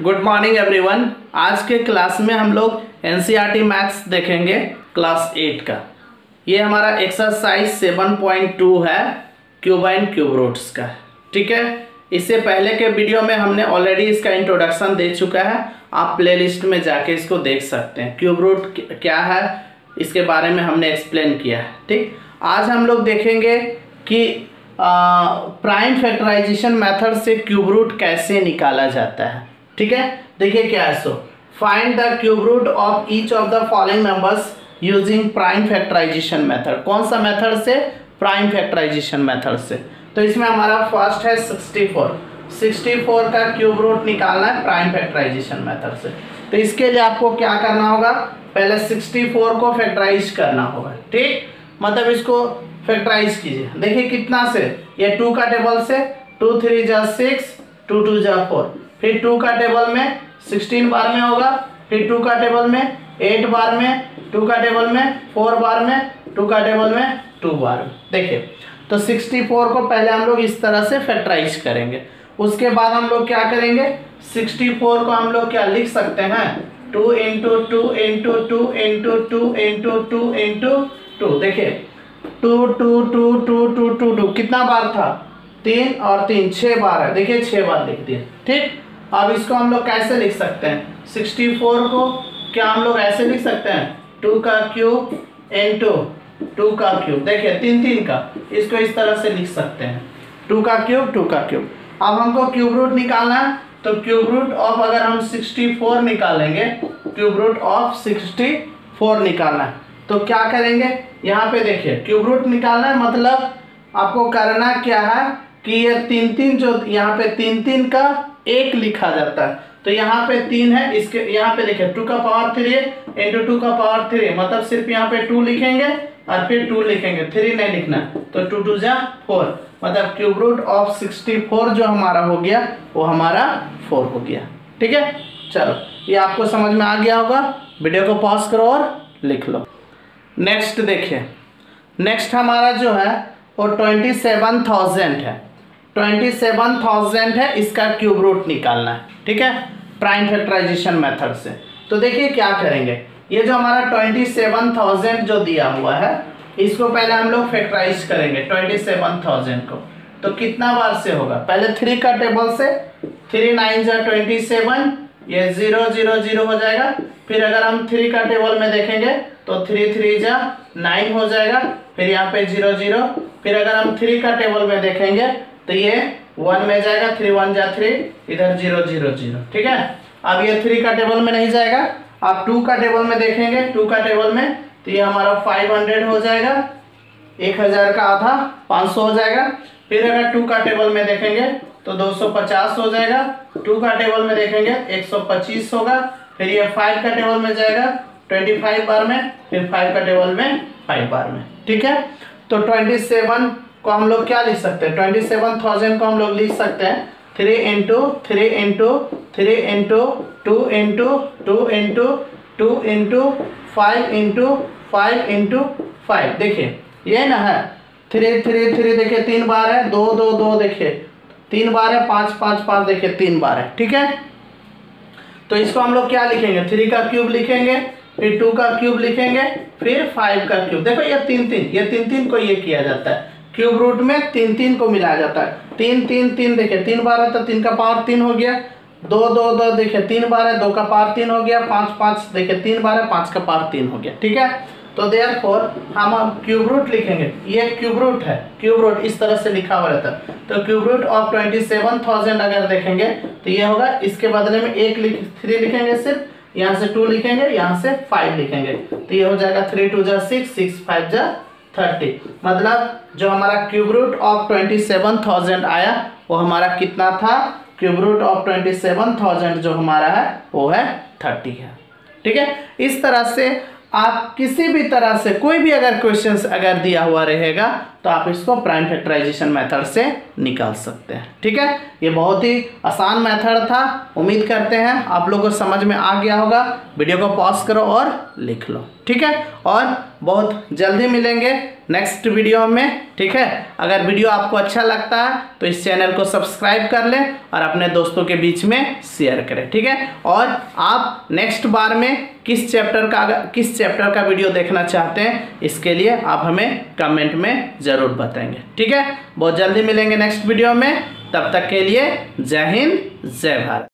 Good morning everyone आज के class में हम लोग एन मैथ्स देखेंगे क्लास एट का। ये हमारा एक्सरसाइज सेवन पॉइंट टू है क्यूब एंड क्यूब रूट्स का। ठीक है? इससे पहले के वीडियो में हमने ऑलरेडी इसका इंट्रोडक्शन दे चुका है। आप प्लेलिस्ट में जाके इसको देख सकते हैं। क्यूब रूट क्या है? इसके बारे में हमने एक्सप्लेन किया है। ठीक? आज हम लोग देखेंगे कि प्राइम फैक्टराइजेशन मेथड से क्यूब रूट कैसे निकाला जाता है। ठीक है? देखिए क्या है so find the cube root of each of the following numbers using prime factorisation method कौन सा मेथड से? प्राइम फैक्टराइजेशन मेथड से। तो इसमें हमारा फ़र्स्ट है 64 64 का क्यूब रूट निकालना है प्राइम फैक्टराइजेशन मेथड से। तो इसके लिए आपको क्या करना होगा? पहले 64 को फैक्टराइज करना होगा। ठीक? मतलब इसको फैक्टराइज कीजिए। देखिए कितना से? ये टू का टेबल से टू थ्री जा सिक्स टू टू जा फोर फिर टू का टेबल में सिक्सटीन बार में होगा, फिर टू का टेबल में एट बार में टू का टेबल में फोर बार में टू का टेबल में टू बार देखिए तो सिक्सटी फोर को पहले हम लोग इस तरह से फैक्टराइज करेंगे। उसके बाद हम लोग क्या करेंगे? सिक्सटी फोर को हम लोग क्या लिख सकते हैं? Two into two into two into two into two into two देखिए two two two two two two two कितना बार था? तीन और तीन छः बार है। देखिए छः बार लिख दिए। ठीक? अब इसको हम लोग कैसे लिख सकते हैं? सिक्सटी फोर को क्या हम लोग ऐसे लिख सकते हैं? टू का क्यूब इन टू टू का क्यूब। देखिए, तीन तीन का। इसको इस तरह से लिख सकते हैं। टू का क्यूब, टू का क्यूब। अब हमको क्यूब रूट निकालना है तो क्यूब रूट ऑफ़ अगर हम सिक्सटी फोर निकालेंगे, cube root of sixty four निकालना है। तो क्या करेंगे? यहाँ पे देखिए, क्यूब रूट निकालना है मतलब आपको करना क्या है? कि ये तीन तीन जो यहाँ पे तीन तीन का एक लिखा जाता है। तो यहाँ पे तीन है, इसके यहाँ पे देखिए टू का पावर थ्री इंटू टू का पावर थ्री मतलब सिर्फ़ यहाँ पे टू लिखेंगे और फिर टू लिखेंगे, थ्री नहीं लिखना तो टू टू जा फोर मतलब cube root of sixty four जो हमारा हो गया, वो हमारा फोर हो गया। ठीक है? चलो, ये आपको समझ में आ गया होगा। वीडियो को पॉज करो और लिख लो। नेक्स्ट देखिए। नेक्स्ट हमारा जो है, वो ट्वेंटी सेवन थाउज़ेंड है। ट्वेंटी सेवन थाउज़ेंड है, इसका क्यूब रूट निकालना है, ठीक है? प्राइम फैक्टराइजेशन मेथड से। तो देखिए क्या करेंगे। ये जो हमारा ट्वेंटी सेवन थाउज़ेंड जो दिया हुआ है, इसको पहले हम लोग फैक्टराइज करेंगे ट्वेंटी सेवन थाउज़ेंड को। तो कितना बार से होगा? पहले थ्री का टेबल से थ्री नाइन जा ट्वेंटी सेवन ये ज़ीरो ज़ीरो ज़ीरो हो जाएगा। फिर अगर हम थ्री का टेबल में देखेंगे तो थ्री थ्री जा नाइन हो जाएगा। फिर यहाँ पे ज़ीरो ज़ीरो फिर अगर हम थ्री का टेबल में देखेंगे तो ये वन में जाएगा थ्री वन जा थ्री इधर ज़ीरो ज़ीरो ज़ीरो ठीक है? अब ये थ्री का टेबल में नहीं जाएगा, आप टू का टेबल में देखेंगे टू का टेबल में तो ये हमारा फाइव हंड्रेड हो जाएगा, एक हज़ार का आधा, पाँच सौ हो जाएगा। फिर अगर टू का टेबल में देखेंगे तो दो सौ पचास हो जाएगा। टू का टेबल में देखेंगे, एक सौ पच्चीस होगा। फिर ये फाइव का टेबल में जाएगा ट्वेंटी फाइव बार में, फिर फाइव का टेबल में फाइव बार में, ठीक है? तो ट्वेंटी सेवन को हम लोग क्या लिख सकते हैं? ट्वेंटी सेवन थाउज़ेंड को हम लोग लिख सकते हैं। Three into three into three into two into two into two into five into five into five देखिए, ये ना है। थ्री थ्री थ्री देखिए, तीन बार है, दो दो दो देखिए। तीन बार है, पाँच पाँच पाँच देखिए, तीन बार है, ठीक है? तो इसको हम लोग क्या लिखेंगे? थ्री का क्यूब लिखेंगे, फिर टू का क्यूब लिखेंगे, फिर फाइव का क्यूब देखो, ये तीन तीन, ये तीन तीन को ये किया जाता है। क्यूब रूट में तीन तीन को मिलाया जाता है। तीन तीन तीन, देखिए, तीन बार है तो तीन का पावर तीन हो गया। दो दो दो, देखिए, तीन बार है, दो का पावर तीन हो गया। पाँच पाँच, देखिए, तीन बार है, पाँच का पावर तीन हो गया। ठीक है? तो देयर फोर हम क्यूब रूट लिखेंगे। ये क्यूब रूट है। क्यूब रूट इस तरह से लिखा हुआ रहता है। तो cube root of twenty seven thousand अगर देखेंगे तो ये होगा, इसके बदले में एक लिख थ्री लिखेंगे सिर्फ़, यहाँ से टू लिखेंगे, यहाँ से फाइव लिखेंगे। तो ये हो जाएगा थ्री टू जा सिक्स सिक्स फाइव जा थर्टी। मतलब जो हमारा cube root of twenty seven thousand आया, वो हमारा कितना था? Cube root of twenty seven thousand जो हमारा है, वो है थर्टी है। ठीक है? इस तरह से आप किसी भी तरह से कोई भी अगर क्वेश्चन अगर दिया हुआ रहेगा तो आप इसको प्राइम फैक्टराइजेशन मेथड से निकाल सकते हैं। ठीक है? ये बहुत ही आसान मेथड था। उम्मीद करते हैं आप लोगों को समझ में आ गया होगा। वीडियो को पॉज करो और लिख लो। ठीक है? और बहुत जल्दी मिलेंगे नेक्स्ट वीडियो में, ठीक है? अगर वीडियो आपको अच्छा लगता है तो इस चैनल को सब्सक्राइब कर लें और अपने दोस्तों के बीच में शेयर करें, ठीक है? और आप नेक्स्ट बार में किस चैप्टर का, किस चैप्टर का वीडियो देखना चाहते हैं, इसके लिए आप हमें कमेंट में ज़रूर बताएँगे, ठीक है? बहुत जल्दी मिलेंगे नेक्स्ट वीडियो में, तब तक के लिए जय हिंद, जय भारत।